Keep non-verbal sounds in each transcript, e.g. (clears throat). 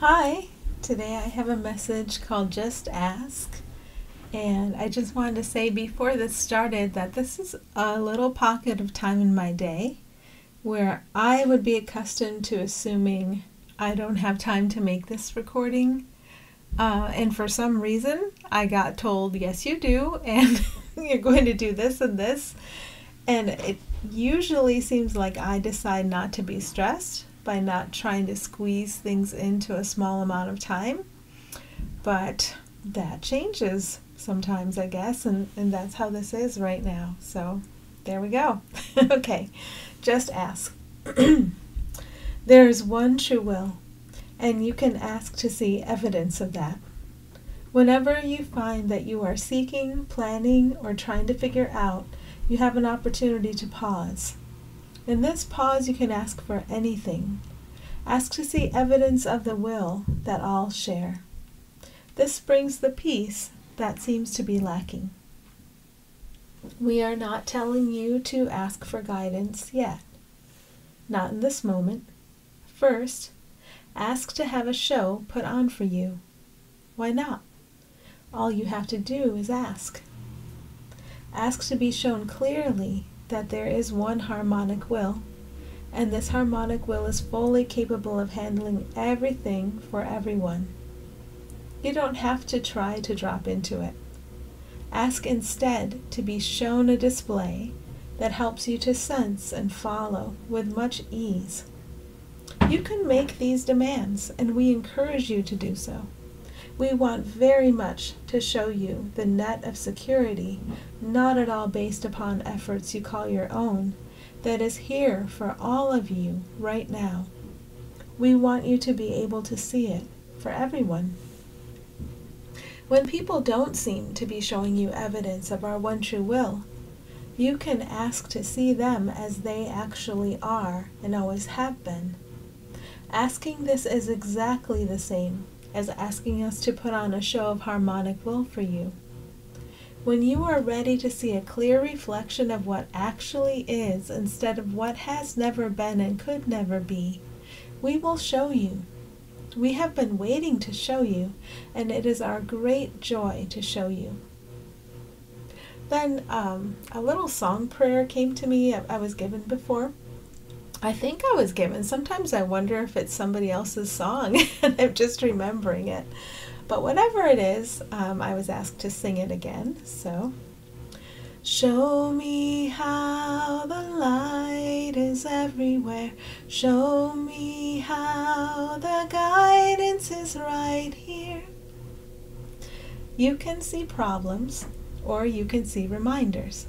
Hi, today I have a message called Just Ask. And I just wanted to say before this started that this is a little pocket of time in my day where I would be accustomed to assuming I don't have time to make this recording. Uh, and for some reason, I got told, yes, you do, and (laughs) you're going to do this and this. And it usually seems like I decide not to be stressed by not trying to squeeze things into a small amount of time. But that changes sometimes, I guess, and, and that's how this is right now. So there we go. (laughs) okay, just ask. (clears throat) there is one true will, and you can ask to see evidence of that. Whenever you find that you are seeking, planning, or trying to figure out, you have an opportunity to pause in this pause, you can ask for anything. Ask to see evidence of the will that all share. This brings the peace that seems to be lacking. We are not telling you to ask for guidance yet. Not in this moment. First, ask to have a show put on for you. Why not? All you have to do is ask. Ask to be shown clearly that there is one harmonic will, and this harmonic will is fully capable of handling everything for everyone. You don't have to try to drop into it. Ask instead to be shown a display that helps you to sense and follow with much ease. You can make these demands, and we encourage you to do so. We want very much to show you the net of security, not at all based upon efforts you call your own, that is here for all of you right now. We want you to be able to see it for everyone. When people don't seem to be showing you evidence of our one true will, you can ask to see them as they actually are and always have been. Asking this is exactly the same as asking us to put on a show of harmonic will for you. When you are ready to see a clear reflection of what actually is instead of what has never been and could never be, we will show you. We have been waiting to show you, and it is our great joy to show you. Then um, a little song prayer came to me, I, I was given before. I think I was given. Sometimes I wonder if it's somebody else's song (laughs) and I'm just remembering it. But whatever it is, um, I was asked to sing it again. So, show me how the light is everywhere. Show me how the guidance is right here. You can see problems or you can see reminders.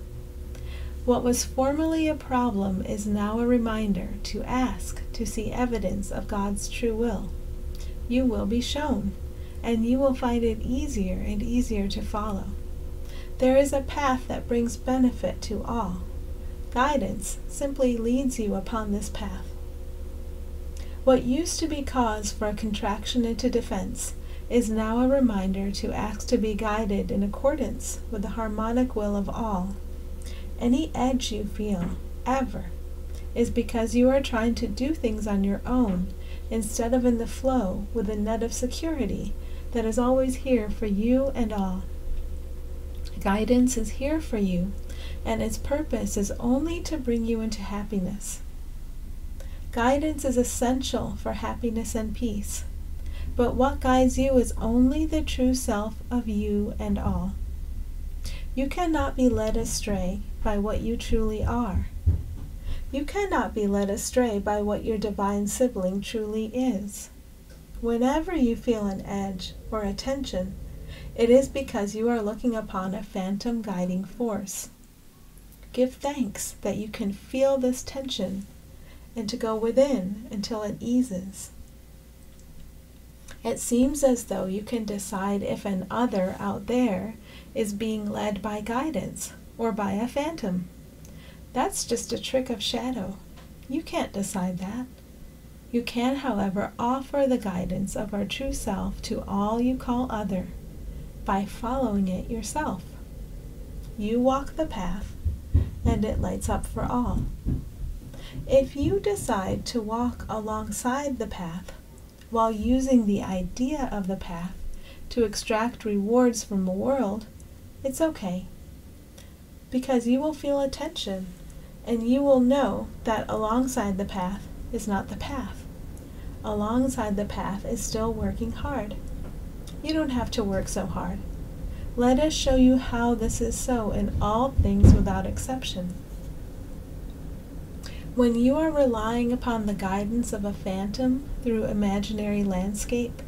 What was formerly a problem is now a reminder to ask to see evidence of God's true will. You will be shown, and you will find it easier and easier to follow. There is a path that brings benefit to all. Guidance simply leads you upon this path. What used to be cause for a contraction into defense is now a reminder to ask to be guided in accordance with the harmonic will of all any edge you feel, ever, is because you are trying to do things on your own instead of in the flow with a net of security that is always here for you and all. Guidance is here for you, and its purpose is only to bring you into happiness. Guidance is essential for happiness and peace, but what guides you is only the true self of you and all. You cannot be led astray by what you truly are. You cannot be led astray by what your divine sibling truly is. Whenever you feel an edge or a tension, it is because you are looking upon a phantom guiding force. Give thanks that you can feel this tension and to go within until it eases. It seems as though you can decide if an other out there is being led by guidance or by a phantom. That's just a trick of shadow. You can't decide that. You can, however, offer the guidance of our true self to all you call other by following it yourself. You walk the path, and it lights up for all. If you decide to walk alongside the path, while using the idea of the path to extract rewards from the world, it's okay. Because you will feel a tension and you will know that alongside the path is not the path. Alongside the path is still working hard. You don't have to work so hard. Let us show you how this is so in all things without exception. When you are relying upon the guidance of a phantom through imaginary landscape,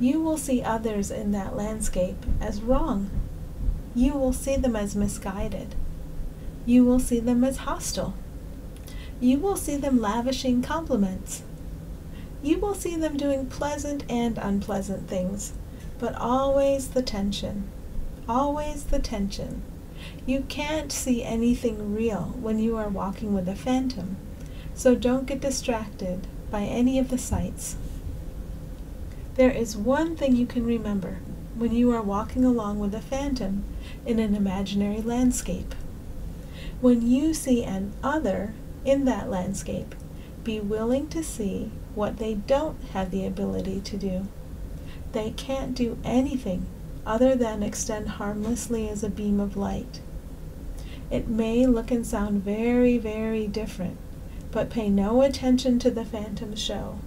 you will see others in that landscape as wrong. You will see them as misguided. You will see them as hostile. You will see them lavishing compliments. You will see them doing pleasant and unpleasant things, but always the tension. Always the tension. You can't see anything real when you are walking with a phantom, so don't get distracted by any of the sights. There is one thing you can remember when you are walking along with a phantom in an imaginary landscape. When you see an other in that landscape, be willing to see what they don't have the ability to do. They can't do anything other than extend harmlessly as a beam of light. It may look and sound very, very different, but pay no attention to the phantom show.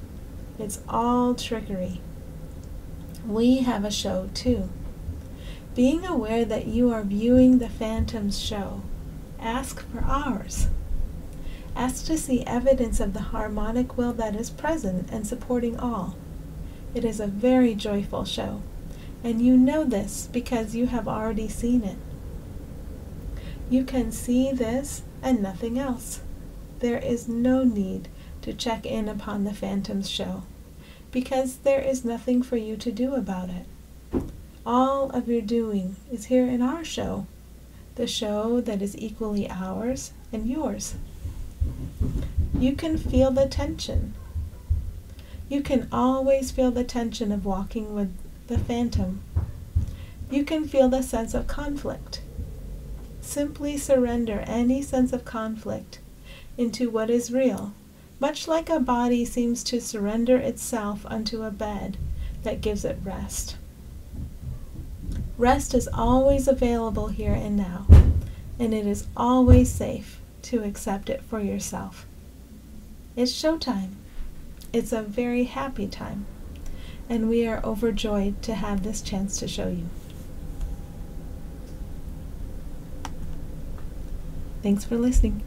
It's all trickery we have a show too. Being aware that you are viewing the Phantom's show, ask for ours. Ask to see evidence of the harmonic will that is present and supporting all. It is a very joyful show, and you know this because you have already seen it. You can see this and nothing else. There is no need to check in upon the Phantom's show because there is nothing for you to do about it. All of your doing is here in our show, the show that is equally ours and yours. You can feel the tension. You can always feel the tension of walking with the phantom. You can feel the sense of conflict. Simply surrender any sense of conflict into what is real much like a body seems to surrender itself unto a bed that gives it rest. Rest is always available here and now, and it is always safe to accept it for yourself. It's showtime. It's a very happy time, and we are overjoyed to have this chance to show you. Thanks for listening.